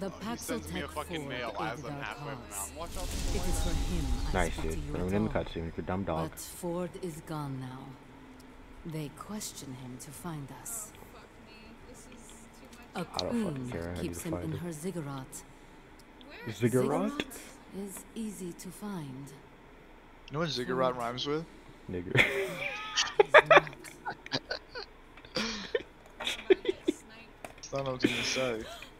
The Oh, he sends me fucking mail as I'm our halfway cause. Watch out for him I Nice, dude. you him in the cutscene. You're dumb dog. But Ford is gone now. They question him to find us. A me. Queen keeps him in her ziggurat. Where? Ziggurat? is easy to find. You know what ziggurat rhymes with? Nigger. Is not. know what I was gonna say.